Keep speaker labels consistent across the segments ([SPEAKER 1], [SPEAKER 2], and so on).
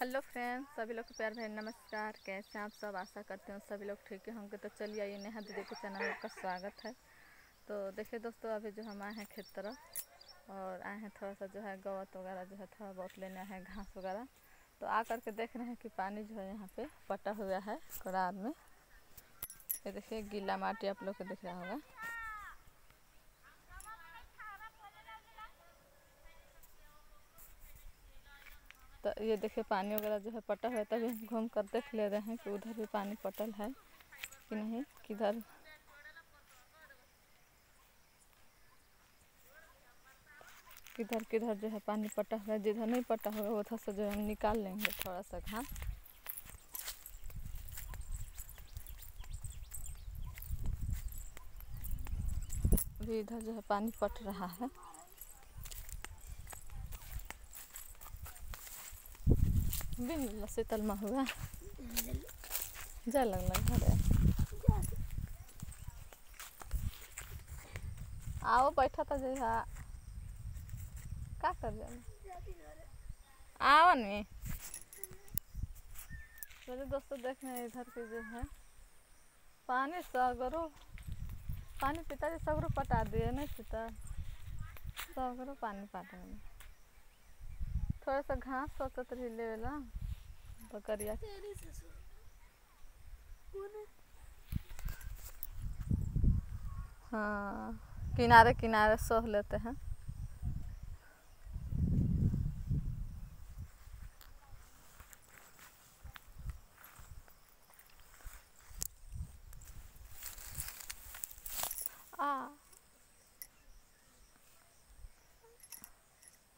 [SPEAKER 1] Hello friends, सभी लोग को प्यार भैया नमस्कार। कैसे हैं आप सब? आशा करते हैं सभी लोग ठीक है होंगे। तो चलिए आइए नेहा दीदी के चैनल में आपका स्वागत है। तो देखिए दोस्तों, अभी जो हम आए हैं खेत तरफ़ और आए हैं थोड़ा सा जो है गवत वगैरह जो है, थोड़ा बहुत लेना है घास वगैरह। तो आ करके देख रहे हैं कि पानी जो है यहाँ पे पटा हुआ है कोरार में। ये देखिए गीला माटी आप लोग को दिख रहा होगा। तो ये देखिए पानी वगैरह जो है पटा हुआ है, तभी हम घूम कर देख ले रहे हैं कि उधर भी पानी पटल है कि नहीं, किधर। किधर किधर जो है पानी पटा हुआ है, जिधर नहीं पटा हुआ उधर से जो है हम निकाल लेंगे थोड़ा सा घास। इधर जो है पानी पट रहा है। बिन शीतल में हुआ जा लगल घरे आओ बैठा तो जैसा का कर जाना आओ नी चलिए दोस्तों देख रहे इधर के जो है पानी सगरो पानी पिताजी सगरो पटा दिए नहीं पिता सगरो पानी पाटे थोड़ा सा घास सोचत रही लेवेला बकरिया। हाँ किनारे किनारे सोह लेते हैं।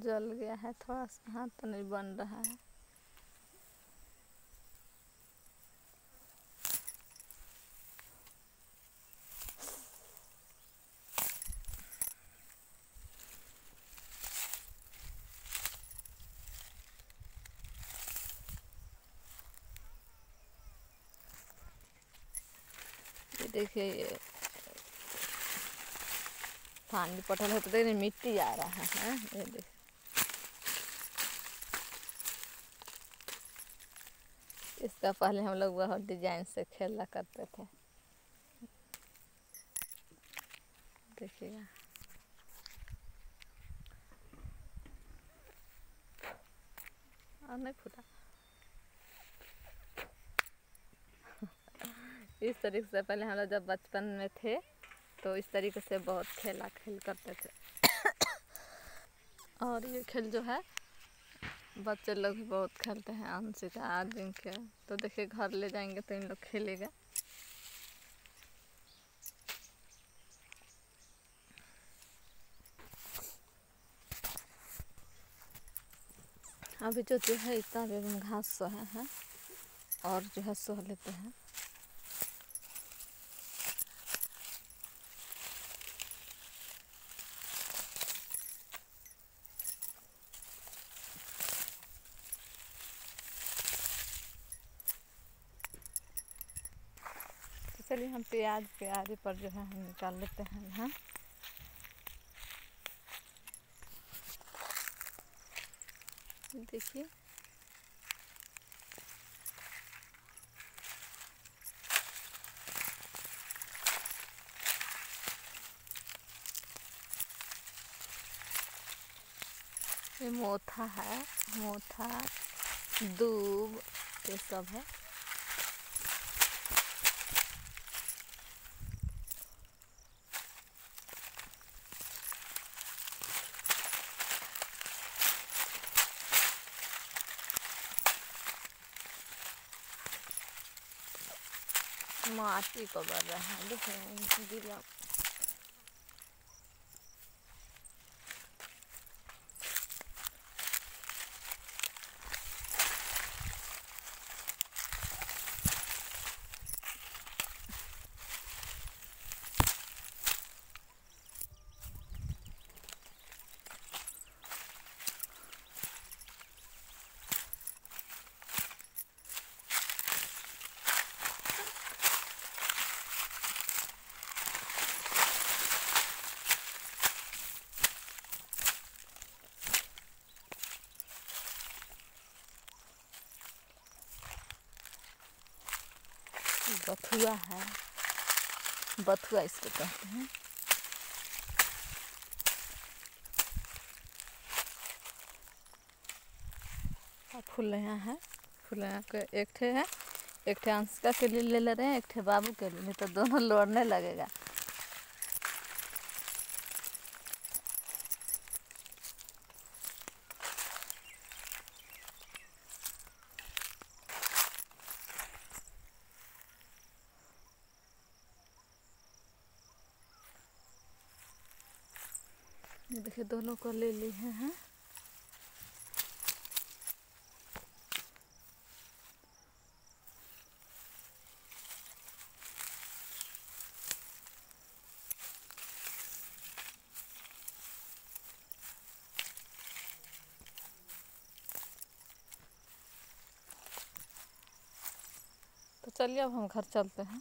[SPEAKER 1] जल गया है, थोड़ा सा हाथ तो नहीं बन रहा है। देखिए, पानी पटल है तो देखिए मिट्टी आ रहा है, ये देखिए। इसका पहले हम लोग बहुत डिज़ाइन से खेला करते थे। देखिएगा। और नहीं फूटा। इस तरीके से पहले हम लोग जब बचपन में थे तो इस तरीके से बहुत खेला खेल करते थे। और ये खेल जो है बच्चे लोग भी बहुत खेलते हैं आंसित आज दिन के। तो देखिए, घर ले जाएँगे तो इन लोग खेलेगा। अभी जो जो है, इतना घास सोहे हैं और जो है सोह लेते हैं। चलिए हम प्याज आगे पर जो है हम निकाल लेते हैं यहाँ। देखिए। ये मोथा है, मोथा, दूब, ये सब है। माटी को बढ़ रहा है। देखो गिरा बथुआ है। बथुआ इसको कहते हैं। और फुलैया है। फुलैया के एक ठे है। एक ठे अंशिका के लिए ले ले रहे हैं, एक ठे बाबू के लिए, नहीं तो दोनों लौड़ने लगेगा। ये देखिए दोनों को ले लिए हैं। तो चलिए अब हम घर चलते हैं।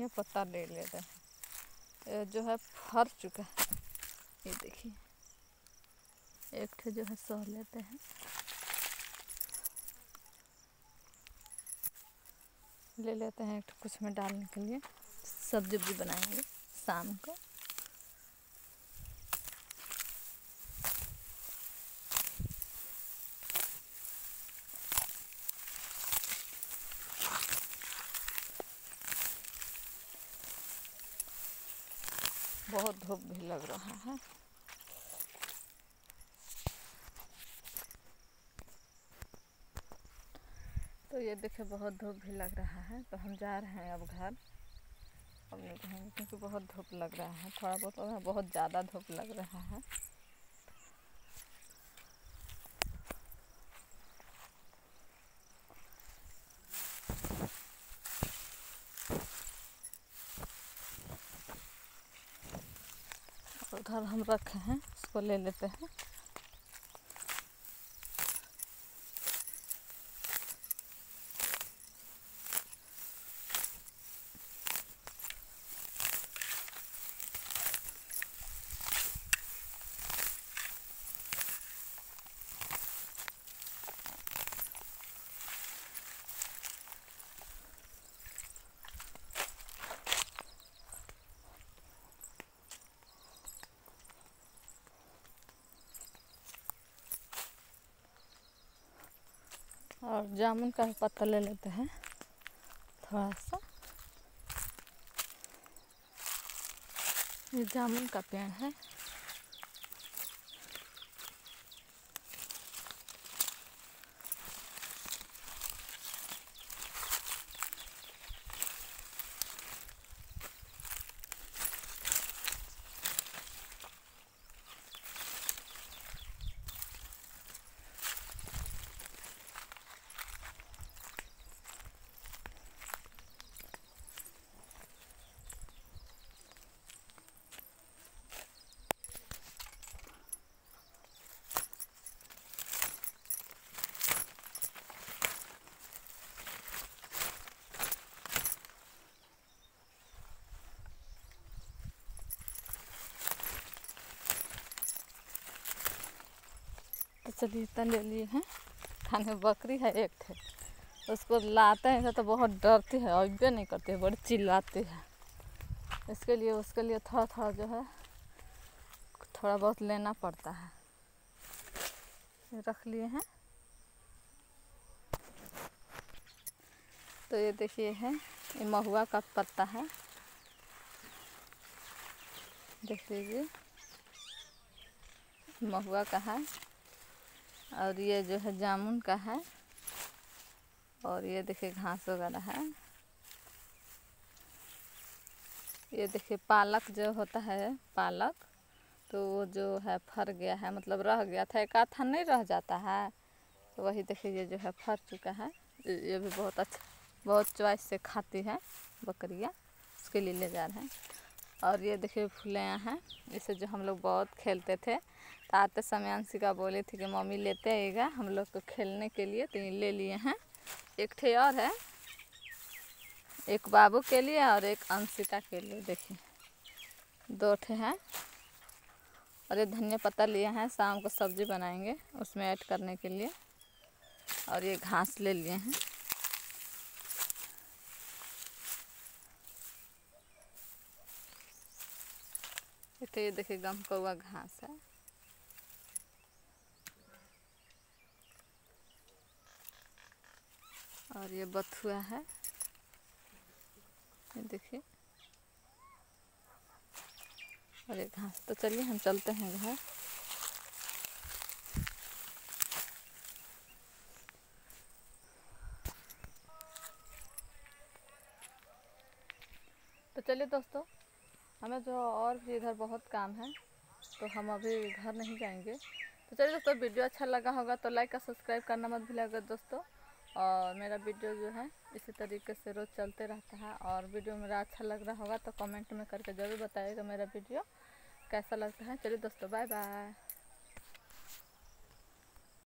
[SPEAKER 1] धनिया पत्ता ले लेते हैं। जो है, फर चुका है। ये देखिए। एक ठे जो है सह लेते हैं। ले लेते हैं एक कुछ में डालने के लिए। सब्ज़ी भी बनाएँगे शाम को। बहुत धूप भी लग रहा है। तो ये देखे बहुत धूप भी लग रहा है। तो हम जा रहे हैं अब घर। अब नहीं कहेंगे क्योंकि बहुत धूप लग रहा है, थोड़ा बहुत बहुत ज़्यादा धूप लग रहा है उधर रखे हैं उसको ले लेते हैं। और जामुन का पत्ता ले लेते हैं थोड़ा सा ये जामुन का पेड़ है। चलिए इतना ले लिए हैं। खाने बकरी है एक थे उसको लाते हैं तो बहुत डरती है अबे नहीं करती है, बड़ी चिल्लाती है। इसके लिए, उसके लिए थोड़ा थोड़ा जो है, थोड़ा बहुत लेना पड़ता है। रख लिए हैं। तो ये देखिए है, ये महुआ का पत्ता है। देख लीजिए। महुआ का है। और ये जो है जामुन का है। और ये देखिए घास वगैरह है। ये देखिए पालक जो होता है, पालक तो वो जो है फर गया है मतलब रह गया था, एक आधा नहीं रह जाता है। तो वही देखिए ये जो है फर चुका है। ये भी बहुत अच्छा बहुत चॉइस से खाती है बकरियाँ, उसके लिए ले जा रहे हैं। और ये देखिए फुलियाँ हैं। इसे जो हम लोग बहुत खेलते थे। तो आते समय अंशिका बोली थी कि, मम्मी, लेते आएगा हम लोग को खेलने के लिए तो ले लिए हैं। एक ठे और है। एक बाबू के लिए और एक अंशिका के लिए, देखिए। दो ठे हैं। और ये धनिया पत्ता लिए हैं, शाम को सब्ज़ी बनाएँगे उसमें ऐड करने के लिए। और ये घास ले लिए हैं। तो ये देखिए गम कौआ घास है। और ये बथुआ है। ये देखिए। और ये घास तो चलिए, हम चलते हैं घर। तो चलिए दोस्तों हमें जो और भी इधर बहुत काम है तो हम अभी घर नहीं जाएँगे। तो चलिए दोस्तों, वीडियो अच्छा लगा होगा तो लाइक और सब्सक्राइब करना मत भूलिएगा दोस्तों। और मेरा वीडियो जो है, इसी तरीके से रोज़ चलते रहता है। और वीडियो मेरा अच्छा लग रहा होगा तो कमेंट में करके ज़रूर बताइएगा मेरा वीडियो कैसा लगता है। चलिए दोस्तों बाय बाय